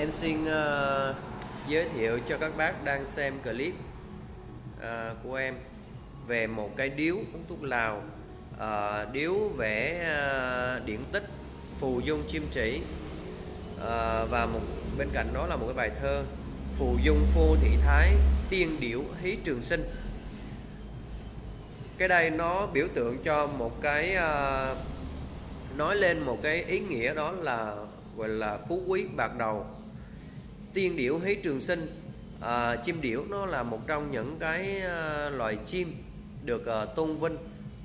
Em xin uh, giới thiệu cho các bác đang xem clip uh, của em về một cái điếu hút thuốc lào uh, điếu vẽ uh, điển tích phù dung chim chỉ. Uh, và một bên cạnh đó là một cái bài thơ phù dung phô thị thái tiên điểu hí trường sinh. Cái đây nó biểu tượng cho một cái uh, nói lên một cái ý nghĩa đó là gọi là phú quý bạc đầu tiên điểu hí trường sinh. À, chim điểu nó là một trong những cái à, loài chim được à, tôn vinh.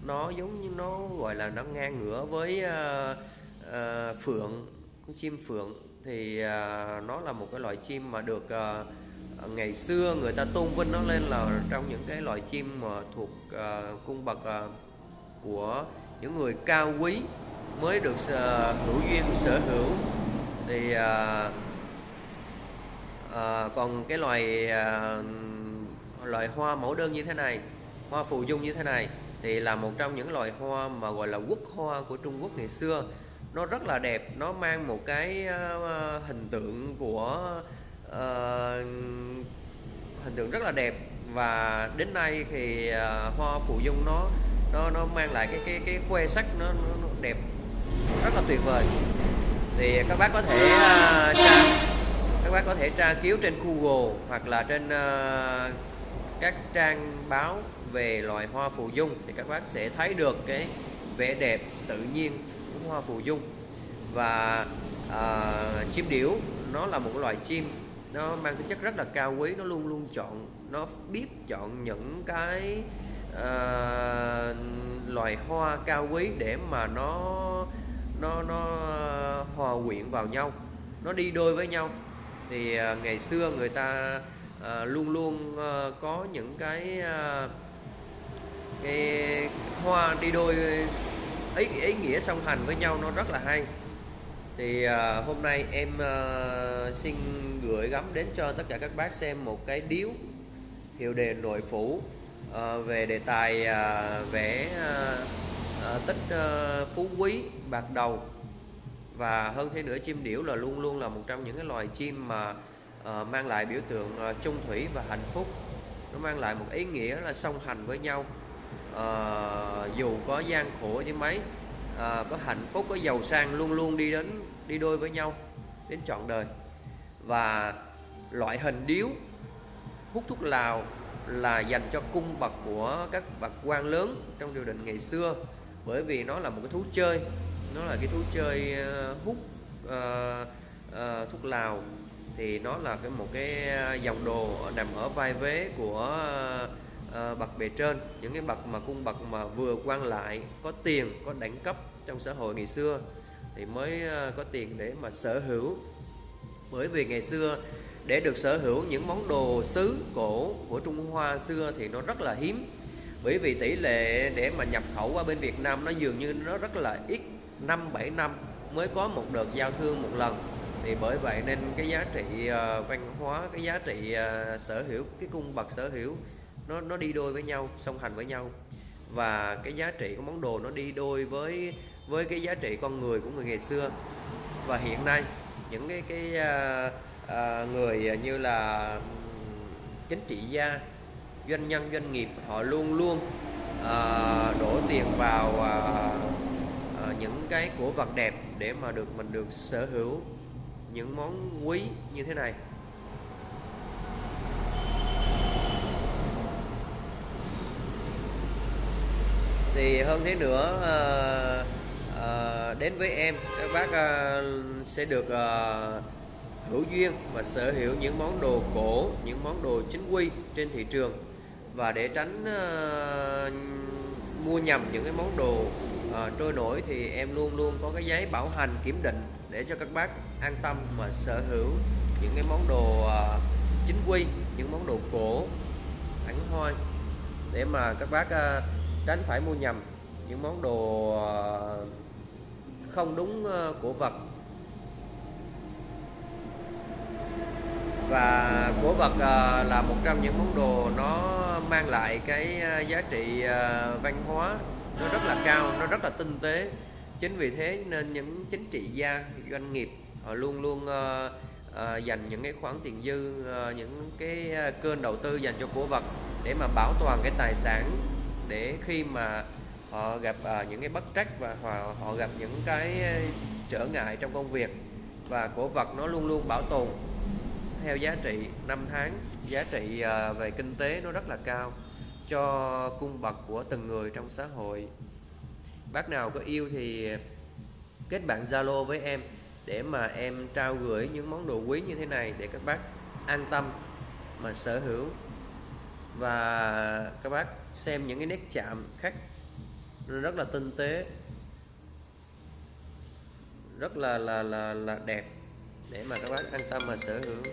Nó giống như nó gọi là nó ngang ngửa với à, à, phượng con chim phượng. Thì à, nó là một cái loài chim mà được à, ngày xưa người ta tôn vinh nó lên là trong những cái loài chim mà thuộc à, cung bậc à, của những người cao quý mới được à, hữu duyên sở hữu. Thì à, à, còn cái loài à, loài hoa mẫu đơn như thế này hoa phù dung như thế này thì là một trong những loài hoa mà gọi là quốc hoa của Trung Quốc ngày xưa. Nó rất là đẹp nó mang một cái uh, hình tượng của uh, hình tượng rất là đẹp. Và đến nay thì uh, hoa phù dung nó nó nó mang lại cái cái cái khoe sắc nó, nó, nó đẹp rất là tuyệt vời. Thì các bác có thể uh, tra các bác có thể tra cứu trên Google hoặc là trên uh, các trang báo về loài hoa phù dung thì các bác sẽ thấy được cái vẻ đẹp tự nhiên của hoa phù dung. Và uh, chim điểu nó là một loài chim nó mang tính chất rất là cao quý nó luôn luôn chọn nó biết chọn những cái uh, loài hoa cao quý để mà nó nó nó hòa quyện vào nhau nó đi đôi với nhau thì ờ, ngày xưa người ta ờ, luôn luôn ờ, có những cái cái hoa đi đôi ý ý nghĩa song hành với nhau nó rất là hay. Thì hôm nay em xin gửi gắm đến cho tất cả các bác xem một cái điếu hiệu đề nội phủ về đề tài vẽ à, tích phú quý bạc đầu và hơn thế nữa chim điểu là luôn luôn là một trong những cái loài chim mà uh, mang lại biểu tượng ờ, uh, trung thủy và hạnh phúc. Nó mang lại một ý nghĩa là song hành với nhau. Uh, dù có gian khổ như mấy uh, có hạnh phúc có giàu sang luôn luôn đi đến đi đôi với nhau đến trọn đời. Và loại hình điếu hút thuốc lào là dành cho cung bậc của các bậc quan lớn trong triều đình ngày xưa bởi vì nó là một cái thú chơi nó là cái thú chơi ờ, hút uh, uh, thuốc lào. Thì nó là cái một cái dòng đồ nằm ở vai vế của uh, bậc bề trên. Những cái bậc mà cung bậc mà vừa quan lại có tiền có đẳng cấp trong xã hội ngày xưa thì mới uh, có tiền để mà sở hữu. Bởi vì ngày xưa để được sở hữu những món đồ sứ cổ của Trung Hoa xưa thì nó rất là hiếm. Bởi vì tỷ lệ để mà nhập khẩu qua bên Việt Nam nó dường như nó rất là ít năm bảy năm mới có một đợt giao thương một lần. Thì bởi vậy nên cái giá trị uh, văn hóa cái giá trị uh, sở hữu cái cung bậc sở hữu nó nó đi đôi với nhau song hành với nhau. Và cái giá trị của món đồ nó đi đôi với với cái giá trị con người của người ngày xưa. Và hiện nay những cái cái uh, uh, người như là chính trị gia doanh nhân doanh nghiệp họ luôn luôn uh, đổ tiền vào uh, uh, những cái của vật đẹp để mà được mình được sở hữu những món quý như thế này. Thì hơn thế nữa à, à, đến với em các bác à, sẽ được à, hữu duyên và sở hữu những món đồ cổ những món đồ chính quy trên thị trường. Và để tránh à, mua nhầm những cái món đồ à, trôi nổi thì em luôn luôn có cái giấy bảo hành kiểm định để cho các bác an tâm mà sở hữu những cái món đồ à, chính quy những món đồ cổ ảnh hoi để mà các bác à, tránh phải mua nhầm những món đồ à, không đúng à, cổ vật. Và cổ vật à, là một trong những món đồ nó mang lại cái giá trị à, văn hóa nó rất là cao nó rất là tinh tế. Chính vì thế nên những chính trị gia doanh nghiệp họ luôn luôn uh, uh, dành những cái khoản tiền dư uh, những cái kênh đầu tư dành cho cổ vật để mà bảo toàn cái tài sản để khi mà họ gặp uh, những cái bất trắc và họ, họ gặp những cái trở ngại trong công việc. Và cổ vật nó luôn luôn bảo tồn theo giá trị năm tháng giá trị uh, về kinh tế nó rất là cao cho cung bậc của từng người trong xã hội. Bác nào có yêu thì kết bạn Zalo với em để mà em trao gửi những món đồ quý như thế này để các bác an tâm mà sở hữu. Và các bác xem những cái nét chạm khắc rất là tinh tế, rất là là là là đẹp để mà các bác an tâm mà sở hữu.